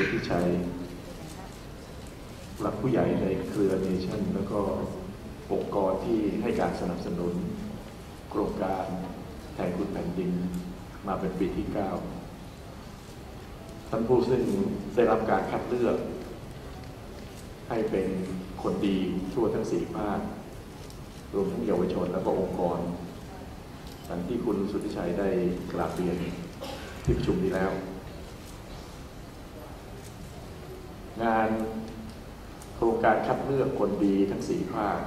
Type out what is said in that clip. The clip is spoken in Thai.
สุทธิชัยหลักผู้ใหญ่ในเครือเนชั่น แล้วก็องค์กรที่ให้การสนับสนุน โครงการแทนคุณแผ่นดินมาเป็นปีที่ 9 ท่านผู้ซึ่งได้รับการคัดเลือก ให้เป็นคนดีทั่วทั้งสี่ภาครวมทั้งเยาวชนและก็องค์กรดังที่คุณสุทธิชัยได้กราบเรียนที่ประชุมนี้แล้ว งานโครงการคัดเลือกคนดีทั้งสี่ภาค